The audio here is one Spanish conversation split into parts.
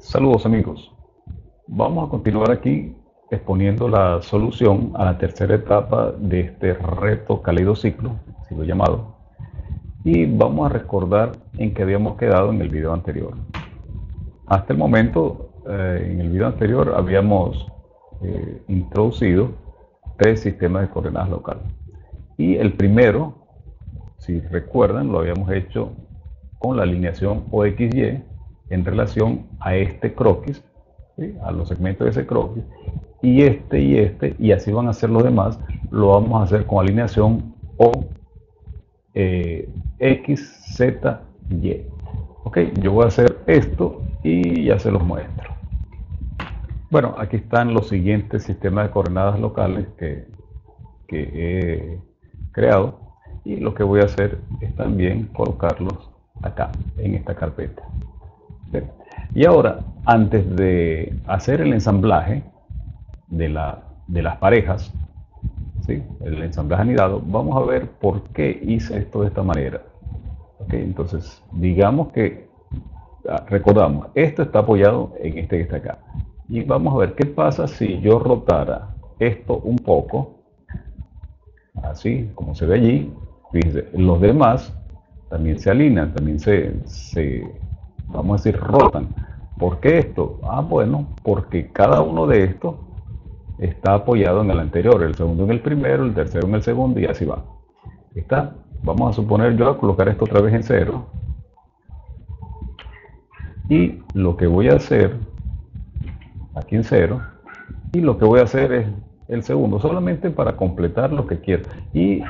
Saludos amigos. Vamos a continuar aquí exponiendo la solución a la tercera etapa de este reto caleidociclo, así lo he llamado, y vamos a recordar en qué habíamos quedado en el video anterior. Hasta el momento, eh, en el video anterior habíamos eh, introducido tres sistemas de coordenadas locales. Y el primero, si recuerdan, lo habíamos hecho con la alineación OXY en relación a este croquis, a los segmentos de ese croquis, y este y este, y así van a ser los demás, lo vamos a hacer con alineación O, eh, X, Z, Y. Ok, yo voy a hacer esto y ya se los muestro. Bueno, aquí están los siguientes sistemas de coordenadas locales que, que he creado y lo que voy a hacer es también colocarlos acá en esta carpeta. Y ahora, antes de hacer el ensamblaje de, la, de las parejas, el ensamblaje anidado, vamos a ver por qué hice esto de esta manera. Entonces, digamos que, ah, recordamos, esto está apoyado en este que está acá. Y vamos a ver qué pasa si yo rotara esto un poco, así como se ve allí. Fíjense, los demás también se alinean, también se vamos a decir, rotan. ¿Por qué esto? Ah, bueno, porque cada uno de estos está apoyado en el anterior, el segundo en el primero, el tercero en el segundo y así va. Está. Vamos a suponer yo a colocar esto otra vez en cero. Y lo que voy a hacer, aquí en cero, y lo que voy a hacer es el segundo, solamente para completar lo que quiero. Y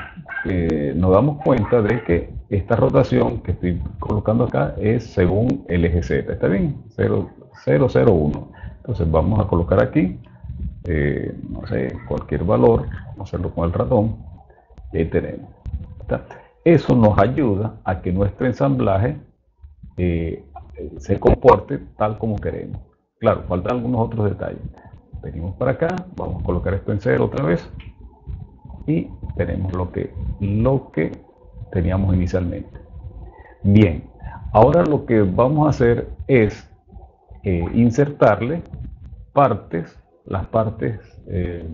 eh, nos damos cuenta de que esta rotación que estoy colocando acá es según el eje Z. ¿Está bien? 0, 0, 0, 1. Entonces vamos a colocar aquí, eh, no sé, cualquier valor. Vamos a hacerlo con el ratón. Y ahí tenemos. Eso nos ayuda a que nuestro ensamblaje eh, se comporte tal como queremos. Claro, faltan algunos otros detalles. Venimos para acá, vamos a colocar esto en cero otra vez. Y tenemos lo que, lo que teníamos inicialmente. Bien, ahora lo que vamos a hacer es eh, insertarle partes, las partes eh,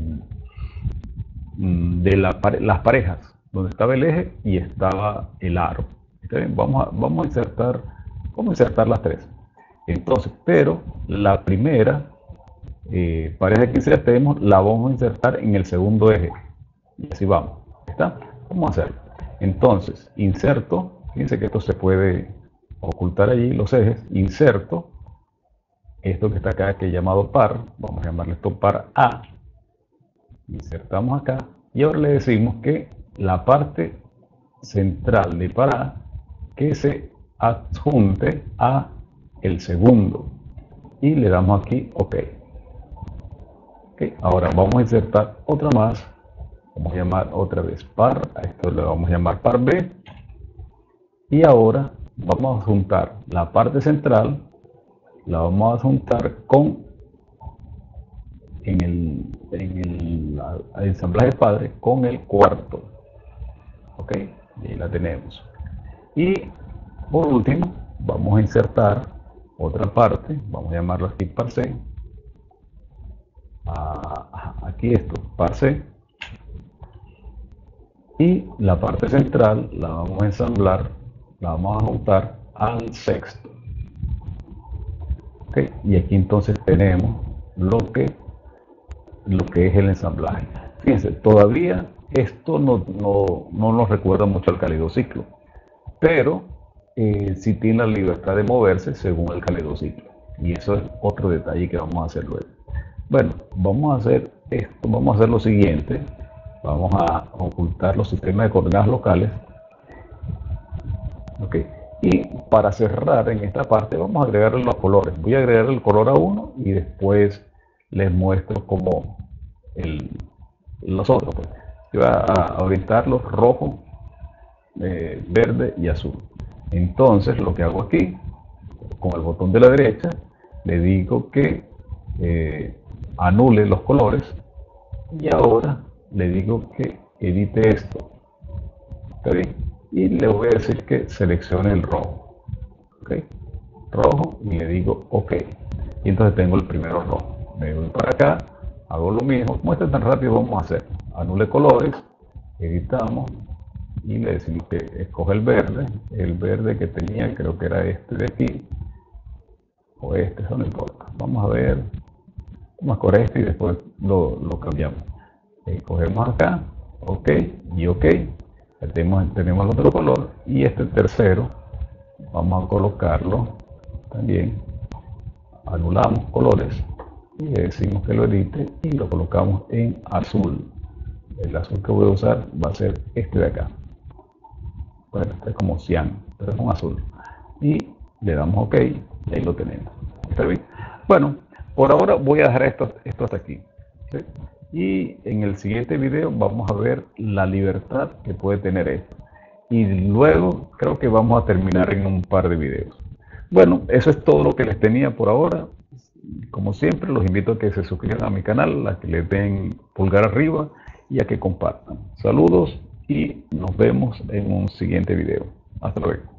mm, de las parejas, donde estaba el eje y estaba el aro. Vamos a, vamos a insertar, vamos a insertar las tres. Entonces, pero la primera eh, pareja que insertemos la vamos a insertar en el segundo eje. Y así vamos. ¿Está? Vamos a hacerlo. Entonces, inserto, fíjense que esto se puede ocultar allí, los ejes, inserto, esto que está acá que es llamado par, vamos a llamarle esto par A, insertamos acá, y ahora le decimos que la parte central de par A, que se adjunte a el segundo, y le damos aquí OK. Ahora vamos a insertar otra más Vamos a llamar otra vez par, a esto le vamos a llamar par B. Y ahora vamos a juntar la parte central, la vamos a juntar con en el, en el, ensamblaje padre con el cuarto. Ok, y ahí la tenemos. Y por último, vamos a insertar otra parte, vamos a llamarlo aquí par C. Aquí esto, par C y la parte central la vamos a ensamblar, la vamos a juntar al sexto. Y aquí entonces tenemos lo que, lo que es el ensamblaje. Fíjense, todavía esto no, nos recuerda mucho al caleidociclo, pero eh, sí tiene la libertad de moverse según el caleidociclo. Y eso es otro detalle que vamos a hacer luego. Bueno, vamos a hacer esto, vamos a hacer lo siguiente vamos a ocultar los sistemas de coordenadas locales. Okay. Y para cerrar en esta parte vamos a agregarle los colores. Voy a agregar el color a uno y después les muestro como los otros. Pues. Voy a orientarlos rojo, eh, verde y azul. Entonces lo que hago aquí, con el botón de la derecha, le digo que eh, anule los colores y ahora le digo que edite esto. Y le voy a decir que seleccione el rojo. Rojo y le digo OK. y entonces tengo el primero rojo. Me voy para acá, hago lo mismo. Como este tan rápido, vamos a hacer anule colores, editamos y le decimos que escoge el verde. El verde que tenía, creo que era este de aquí, o este, eso no importa. Vamos a ver, vamos a y después lo, cambiamos. Cogemos acá, ok y ok. Tenemos, tenemos el otro color y este tercero vamos a colocarlo también anulamos colores y le decimos que lo edite y lo colocamos en azul el azul que voy a usar va a ser este de acá bueno, este es como cian pero es un azul y le damos ok y ahí lo tenemos ¿Está bien? bueno por ahora voy a dejar esto, hasta aquí y en el siguiente video vamos a ver la libertad que puede tener esto y luego creo que vamos a terminar en un par de videos. Bueno, eso es todo lo que les tenía por ahora. Como siempre, los invito a que se suscriban a mi canal, a que le den pulgar arriba y a que compartan. Saludos y nos vemos en un siguiente video. Hasta luego.